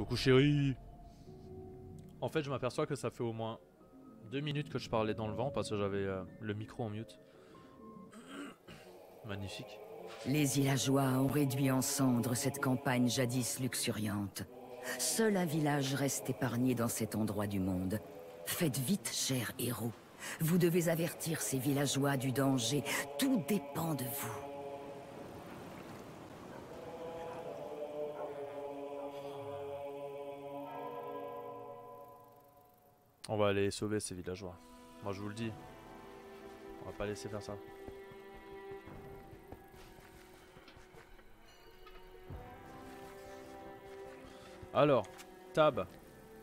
Coucou chérie En fait, je m'aperçois que ça fait au moins deux minutes que je parlais dans le vent parce que j'avais euh, le micro en mute. Magnifique. Les villageois ont réduit en cendres cette campagne jadis luxuriante. Seul un village reste épargné dans cet endroit du monde. Faites vite, chers héros. Vous devez avertir ces villageois du danger. Tout dépend de vous. On va aller sauver ces villageois. Moi je vous le dis. On va pas laisser faire ça. Alors, tab.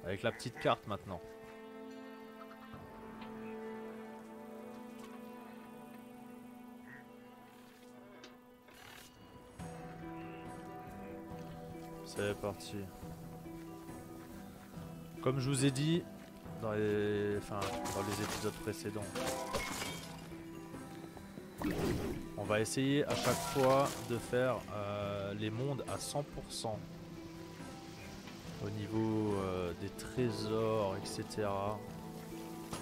Avec la petite carte maintenant. C'est parti. Comme je vous ai dit dans les, enfin, dans les épisodes précédents, on va essayer à chaque fois de faire euh, les mondes à 100% au niveau euh, des trésors, etc.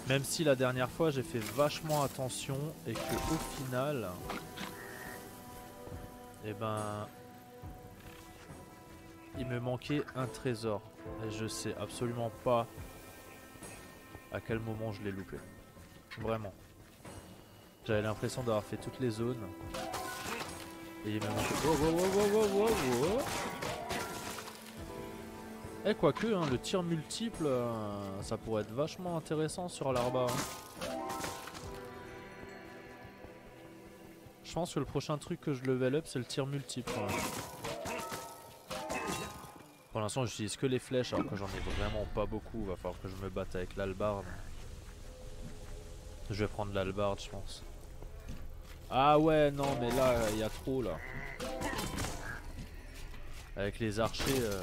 Même si la dernière fois j'ai fait vachement attention et que au final, eh ben, il me manquait un trésor. Et je sais absolument pas à quel moment je l'ai loupé. Vraiment. J'avais l'impression d'avoir fait toutes les zones. Et il me manquait... Eh quoique, hein, le tir multiple, euh, ça pourrait être vachement intéressant sur l'arba. hein. Je pense que le prochain truc que je level up, c'est le tir multiple. Pour l'instant, j'utilise que les flèches, alors que j'en ai vraiment pas beaucoup. Va falloir que je me batte avec l'albarde. Je vais prendre l'albarde, je pense. Ah ouais, non, mais là, il y a trop, là. Avec les archers, euh,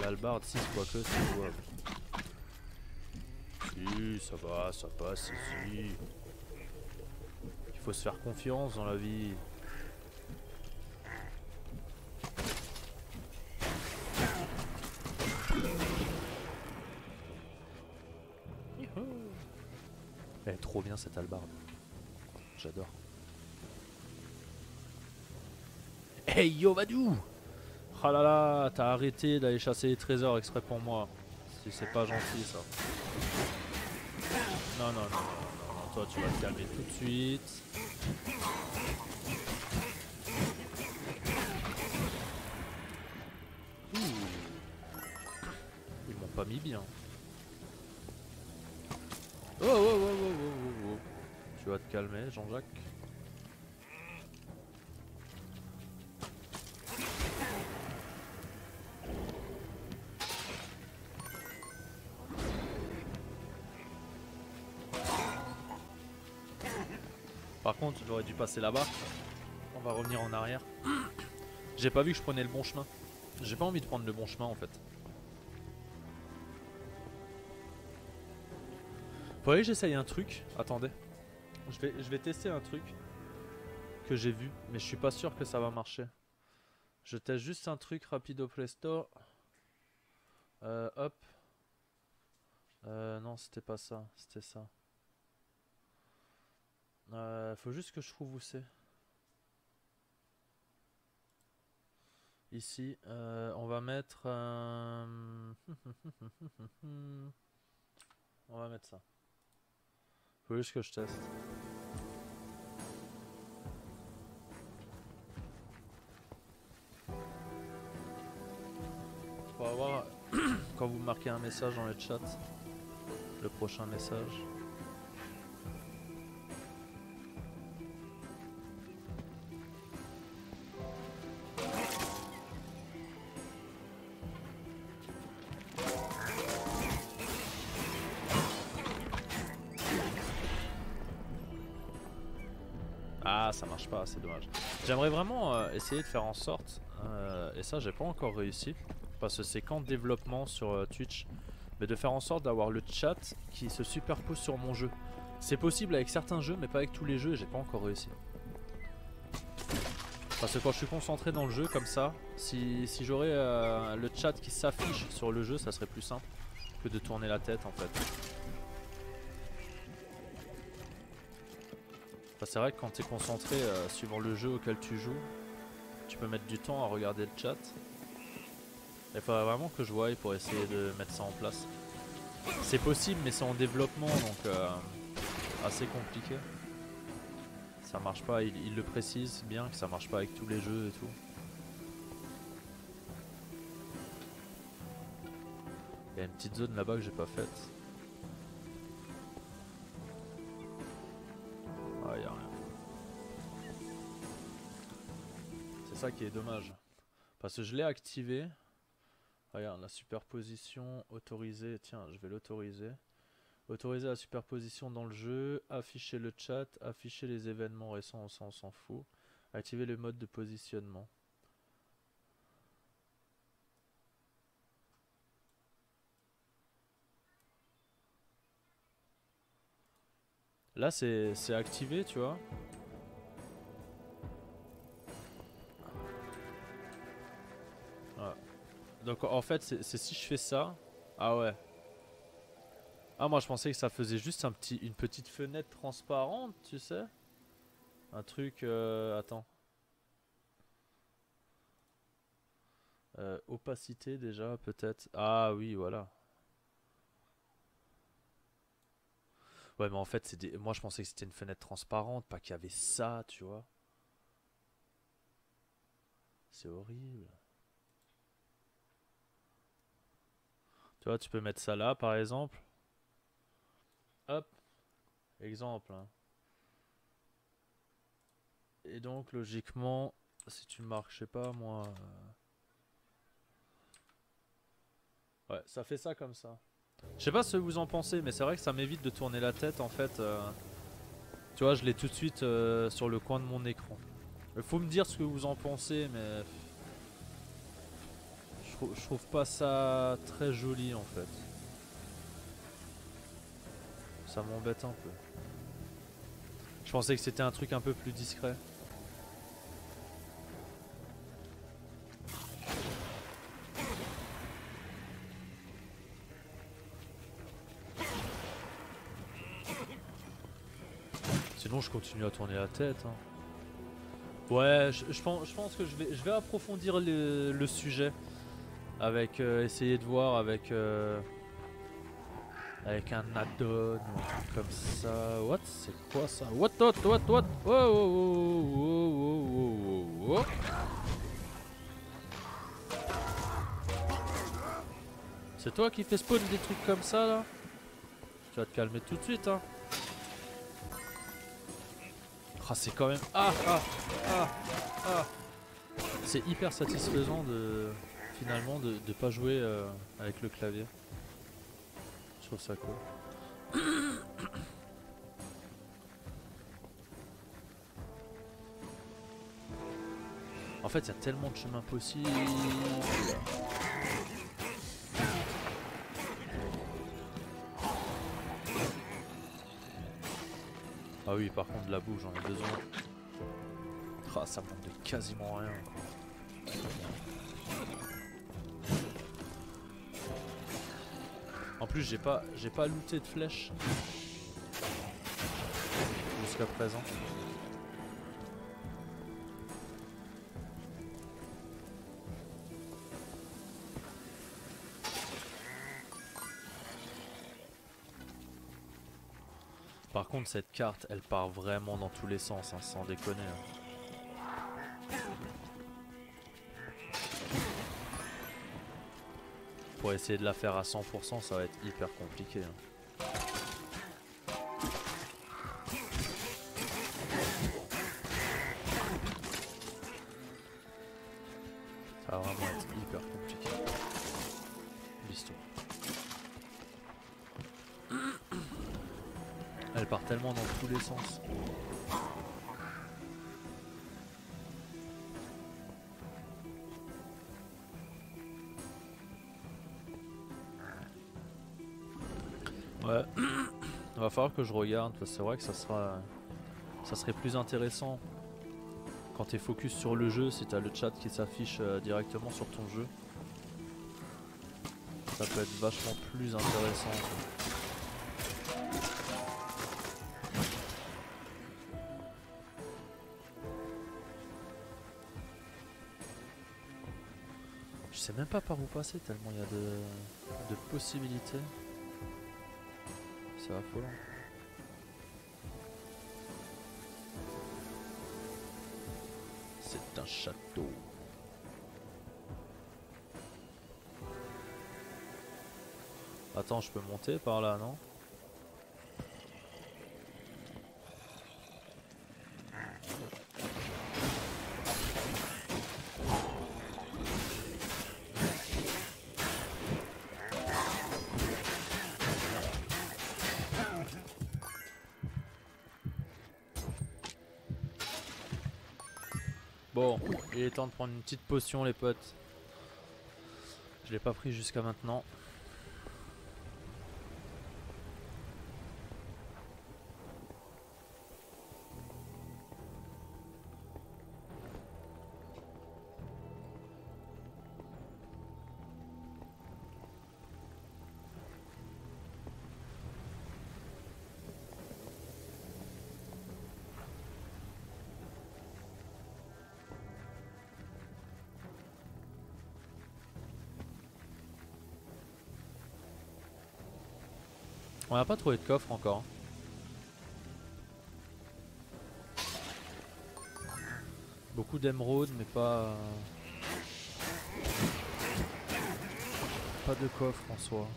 l'albarde 6, quoique, c'est jouable. Si, ça va, ça passe, si. Il faut se faire confiance dans la vie. Elle est trop bien cette albarde. J'adore. Hey yo Vadou Ah t'as arrêté d'aller chasser les trésors exprès pour moi. Si c'est pas gentil ça. Non non non non, non, toi tu vas te calmer tout de suite. Ouh. Ils m'ont pas mis bien. Jean-Jacques. Par contre, j'aurais dû passer là-bas. On va revenir en arrière. J'ai pas vu que je prenais le bon chemin. J'ai pas envie de prendre le bon chemin en fait. Faudrait que j'essaye un truc. Attendez. Je vais, je vais tester un truc que j'ai vu, mais je suis pas sûr que ça va marcher. Je teste juste un truc rapido presto. Euh, hop. Euh, non, c'était pas ça, c'était ça. Euh, faut juste que je trouve où c'est. Ici, euh, on va mettre. euh, on va mettre ça. Faut juste que je teste. Quand vous marquez un message dans le chat, le prochain message. Ah, ça marche pas, c'est dommage. J'aimerais vraiment euh, essayer de faire en sorte, euh, et ça j'ai pas encore réussi, parce que c'est qu'en développement sur euh, Twitch, mais de faire en sorte d'avoir le chat qui se superpose sur mon jeu. C'est possible avec certains jeux, mais pas avec tous les jeux, et j'ai pas encore réussi. Parce que quand je suis concentré dans le jeu comme ça, si, si j'aurais euh, le chat qui s'affiche sur le jeu, ça serait plus simple que de tourner la tête en fait. c'est vrai que quand tu es concentré euh, suivant le jeu auquel tu joues, tu peux mettre du temps à regarder le chat. Il faudrait vraiment que je voie pour essayer de mettre ça en place. C'est possible mais c'est en développement donc euh, assez compliqué. Ça marche pas, il, le précise bien que ça marche pas avec tous les jeux et tout. Il y a une petite zone là-bas que j'ai pas faite. Ah, y a rien. C'est ça qui est dommage. Parce que je l'ai activé. Regarde, la superposition autorisée. Tiens, je vais l'autoriser. Autoriser la superposition dans le jeu, afficher le chat, afficher les événements récents, on s'en fout. Activer le mode de positionnement. Là c'est activé tu vois. Donc en fait c'est si je fais ça. Ah ouais. Ah moi je pensais que ça faisait juste un petit, une petite fenêtre transparente, tu sais. Un truc... Euh, attends. Euh, opacité déjà peut-être. Ah oui voilà. Ouais mais en fait c'est moi je pensais que c'était une fenêtre transparente, pas qu'il y avait ça, tu vois. C'est horrible. Tu vois, tu peux mettre ça là par exemple. Hop. Exemple. Hein. Et donc, logiquement, si tu marques, je sais pas moi. Euh, ouais, ça fait ça comme ça. Je sais pas ce que vous en pensez, mais c'est vrai que ça m'évite de tourner la tête en fait. Euh. Tu vois, je l'ai tout de suite euh, sur le coin de mon écran. Il faut me dire ce que vous en pensez, mais. Je trouve pas ça très joli en fait. Ça m'embête un peu. Je pensais que c'était un truc un peu plus discret. Sinon je continue à tourner la tête. Hein. Ouais, je, pense, que je vais approfondir le, sujet. Avec euh, essayer de voir avec... Euh, avec un addon ou un truc comme ça. What? C'est quoi ça? What What What What? Oh, oh, oh, C'est toi qui fais spawn des trucs comme ça là? Tu vas te calmer tout de suite hein. Ah c'est quand même... Ah ah ah ah. C'est hyper satisfaisant de... Finalement de, pas jouer euh, avec le clavier trouve ça cool. En fait, il y a tellement de chemins possibles. Ah oui, par contre, la boue, j'en ai besoin. Ah, ça manque de quasiment rien. Plus, j'ai pas, j'ai pas looté de flèches jusqu'à présent. Par contre, cette carte, elle part vraiment dans tous les sens, hein, sans déconner. Hein. Pour essayer de la faire à 100%, ça va être hyper compliqué. Hein. Va falloir que je regarde, parce que c'est vrai que ça sera ça serait plus intéressant quand tu es focus sur le jeu, si tu as le chat qui s'affiche euh, directement sur ton jeu, ça peut être vachement plus intéressant. Je sais même pas par où passer tellement il y a de, de possibilités. C'est un château. Attends, je peux monter par là, non? Bon, il est temps de prendre une petite potion les potes. Je l'ai pas pris jusqu'à maintenant. On n'a pas trouvé de coffre encore. Beaucoup d'émeraudes mais pas... Pas de coffre en soi.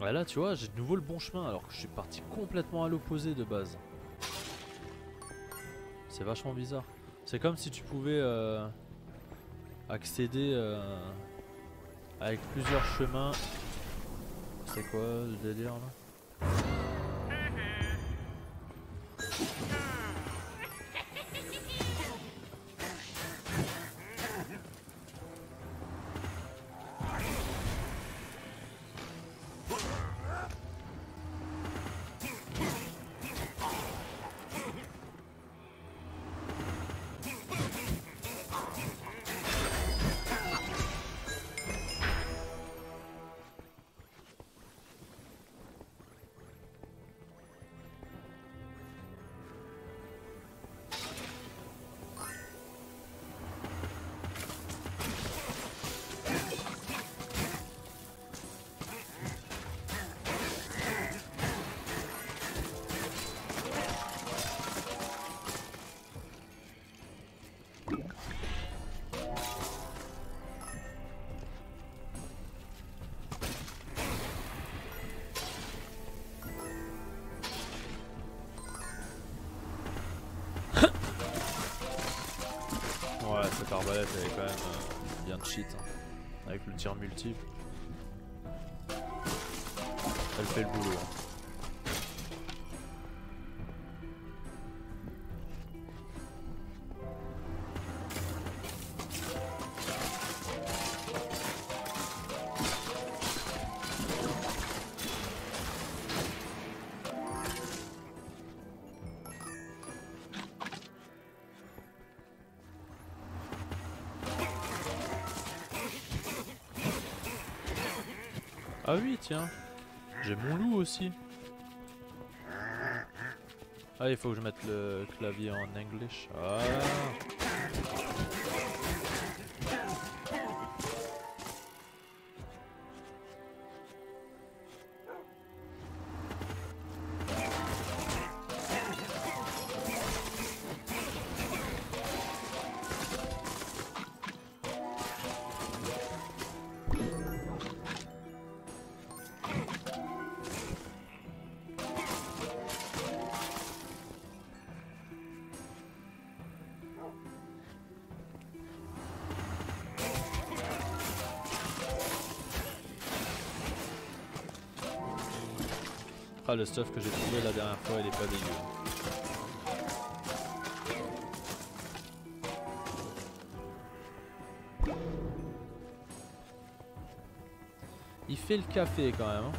Ouais là tu vois j'ai de nouveau le bon chemin alors que je suis parti complètement à l'opposé de base. C'est vachement bizarre. C'est comme si tu pouvais euh, accéder euh, avec plusieurs chemins. C'est quoi le délire là? Hein. avec le tir multiple. Elle fait le boulot. Hein. Ah oui, tiens. J'ai mon loup aussi. Ah, il faut que je mette le clavier en English. Ah. Ah, le stuff que j'ai trouvé la dernière fois, il est pas dégueu. Il fait le café quand même. Hein.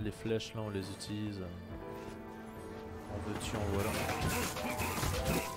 Les flèches là on les utilise euh. En veux-tu,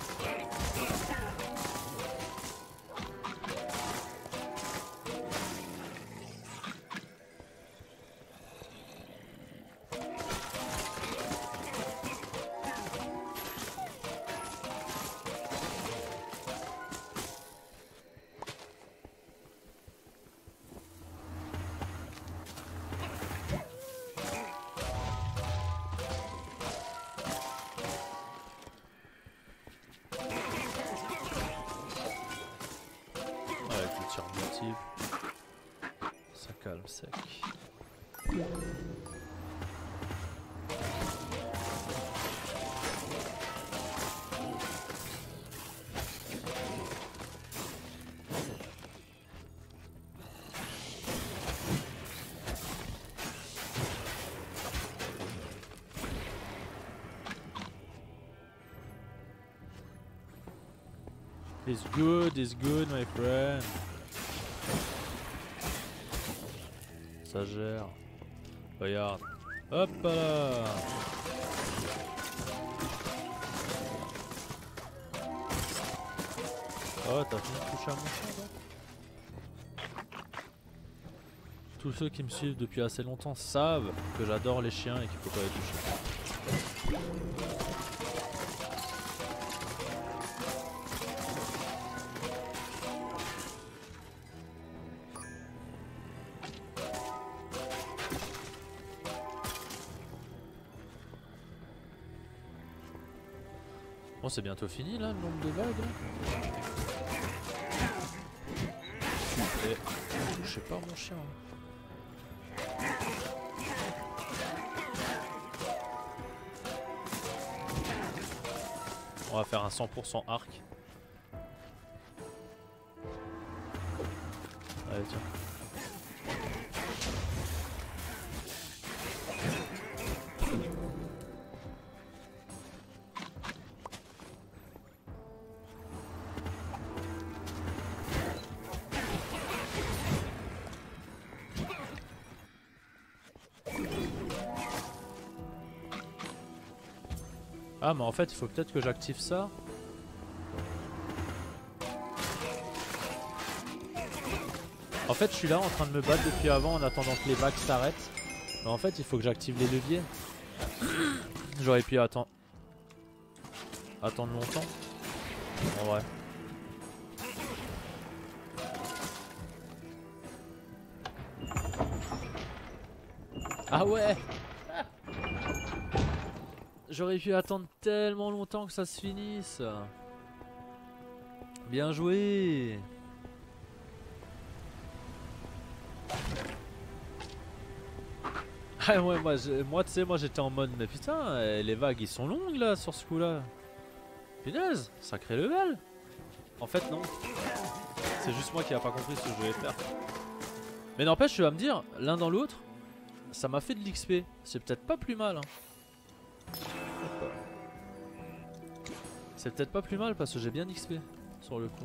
It's good, it's good, my friend. Ça gère. Regarde. Hop là Oh, t'as fini de toucher à mon chien, Tous ceux qui me suivent depuis assez longtemps savent que j'adore les chiens et qu'il faut pas les toucher. C'est bientôt fini là, le nombre de vagues. Et touchez pas mon chien. On va faire un 100% arc. Allez, tiens. Ah mais en fait il faut peut-être que j'active ça. En fait je suis là en train de me battre depuis avant en attendant que les vagues s'arrêtent. Mais en fait il faut que j'active les leviers. J'aurais pu attendre. Attendre longtemps. En vrai. Ah ouais J'aurais pu attendre tellement longtemps que ça se finisse. Bien joué. Ah ouais, moi, moi tu sais, moi j'étais en mode, mais putain, euh, les vagues ils sont longues là sur ce coup là. Punaise, sacré level. En fait non. C'est juste moi qui a pas compris ce que je voulais faire. Mais n'empêche, tu vas me dire, l'un dans l'autre, ça m'a fait de l'XP. C'est peut-être pas plus mal. hein. C'est peut-être pas plus mal parce que j'ai bien XP sur le coup.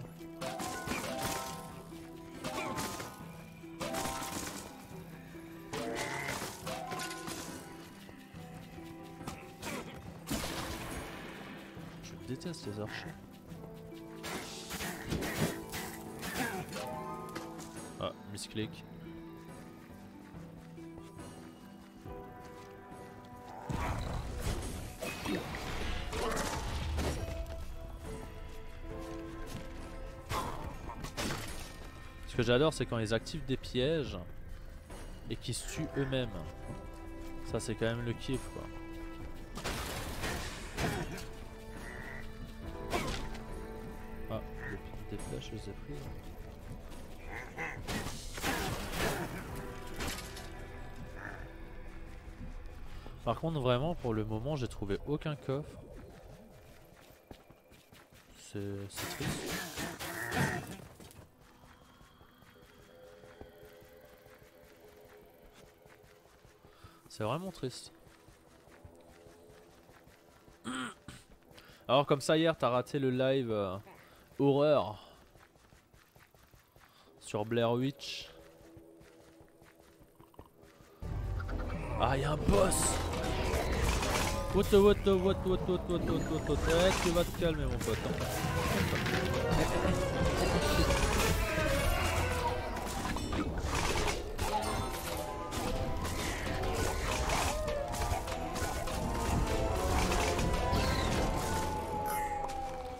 Je déteste les archers. Ah, misclick. J'adore, c'est quand ils activent des pièges et qu'ils se tuent eux-mêmes. Ça, c'est quand même le kiff, quoi. Ah, des flèches, je les ai pris. Par contre, vraiment, pour le moment, j'ai trouvé aucun coffre. C'est triste. C'est vraiment triste. Alors comme ça hier t'as raté le live euh, horreur sur Blair Witch. Ah y'a un boss What what what what what what what what what Eh, tu vas te calmer mon pote hein.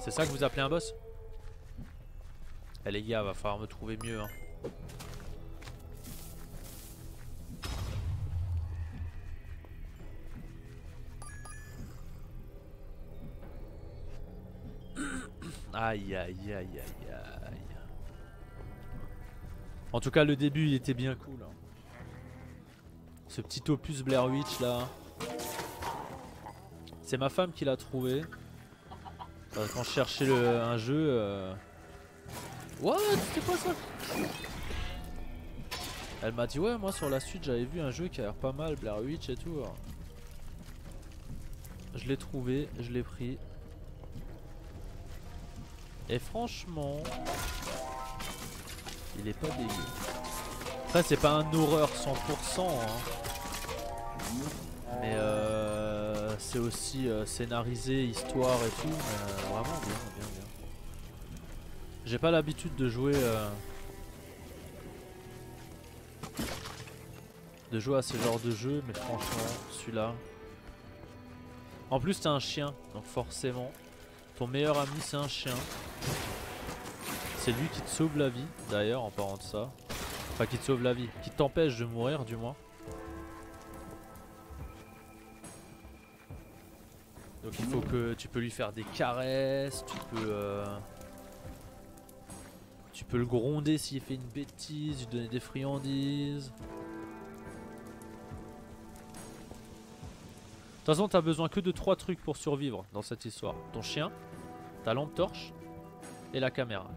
C'est ça que vous appelez un boss Eh les gars va falloir me trouver mieux hein. Aïe aïe aïe aïe aïe. En tout cas le début il était bien cool. hein. Ce petit opus Blair Witch là. C'est ma femme qui l'a trouvé. Euh, quand je cherchais le- un jeu. euh, What C'était quoi ça? Elle m'a dit ouais moi sur la suite j'avais vu un jeu qui a l'air pas mal, Blair Witch et tout. Je l'ai trouvé, je l'ai pris. Et franchement, il est pas dégueu. Après c'est pas un horreur 100%, hein. mais euh, c'est aussi euh, scénarisé, histoire et tout. mais, euh, vraiment bien, bien, bien. J'ai pas l'habitude de jouer euh, de jouer à ce genre de jeu, mais franchement celui-là. En plus t'as un chien, donc forcément. Ton meilleur ami c'est un chien. C'est lui qui te sauve la vie d'ailleurs en parlant de ça. Enfin qui te sauve la vie, qui t'empêche de mourir du moins. Il faut que tu peux lui faire des caresses, tu peux euh, tu peux le gronder s'il fait une bêtise, lui donner des friandises. De toute façon, t'as besoin que de trois trucs pour survivre dans cette histoire. Ton chien, ta lampe torche et la caméra.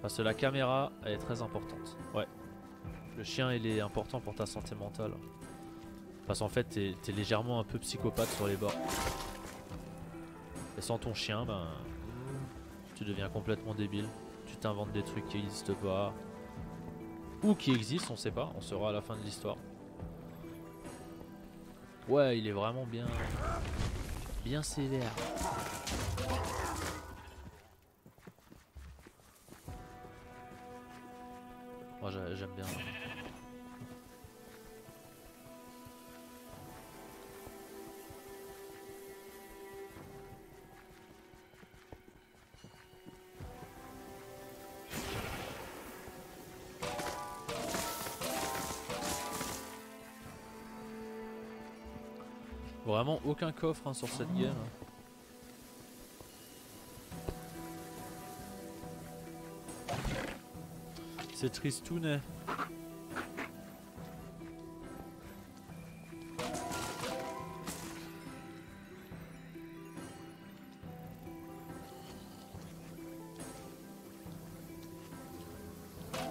Parce que la caméra, elle est très importante. Ouais. Le chien, il est important pour ta santé mentale. Parce qu'en fait, t'es es légèrement un peu psychopathe sur les bords. Et sans ton chien, ben, tu deviens complètement débile. Tu t'inventes des trucs qui n'existent pas. Ou qui existent, on sait pas. On saura à la fin de l'histoire. Ouais, il est vraiment bien. Bien sévère. Moi j'a- j'aime bien. Vraiment aucun coffre hein, sur cette game. C'est tristounet.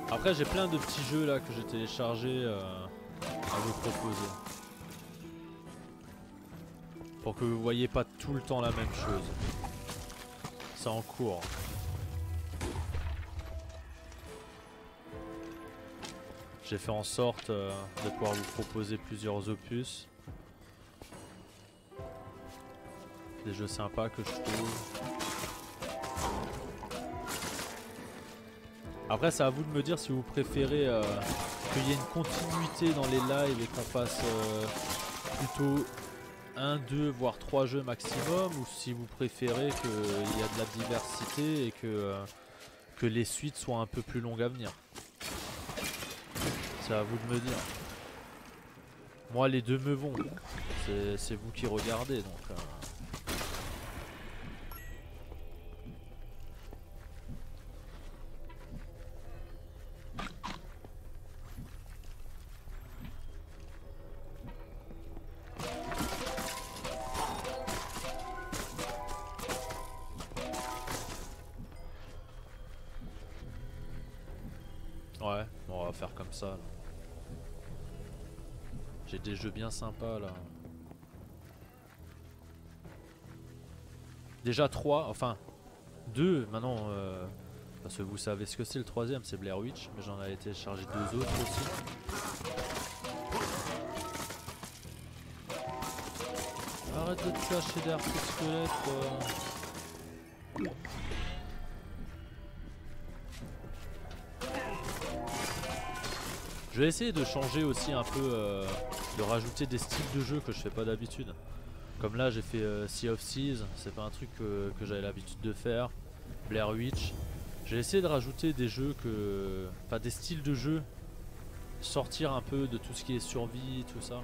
Après j'ai plein de petits jeux là que j'ai téléchargés euh, à vous proposer. Pour que vous voyez pas tout le temps la même chose. C'est en cours. J'ai fait en sorte euh, de pouvoir vous proposer plusieurs opus. Des jeux sympas que je trouve. Après c'est à vous de me dire si vous préférez euh, qu'il y ait une continuité dans les lives et qu'on fasse euh, plutôt un, deux, voire trois jeux maximum ou si vous préférez qu'il y a de la diversité et que, euh, que les suites soient un peu plus longues à venir. C'est à vous de me dire. Moi les deux me vont. C'est- C'est vous qui regardez donc. euh. Faire comme ça. J'ai des jeux bien sympas là. Déjà 3, enfin 2 maintenant. euh, parce que vous savez ce que c'est le troisième, c'est Blair Witch. Mais j'en avais téléchargé deux autres aussi. Arrête de te cacher derrière ce squelette quoi. Je vais essayer de changer aussi un peu, euh, de rajouter des styles de jeu que je fais pas d'habitude. Comme là j'ai fait euh, Sea of Seas, c'est pas un truc que, j'avais l'habitude de faire. Blair Witch. J'ai essayé de rajouter des jeux que. Enfin des styles de jeu. Sortir un peu de tout ce qui est survie, tout ça.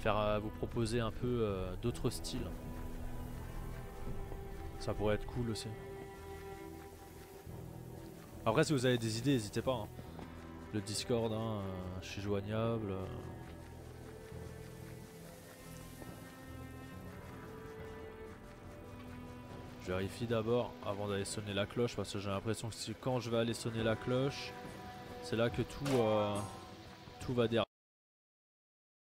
Faire euh, vous proposer un peu d'autres styles. Ça pourrait être cool aussi. Après si vous avez des idées, n'hésitez pas. hein. Le Discord, hein, euh, je suis joignable. euh. Je vérifie d'abord avant d'aller sonner la cloche parce que j'ai l'impression que quand je vais aller sonner la cloche, c'est là que tout, euh, tout va derrière.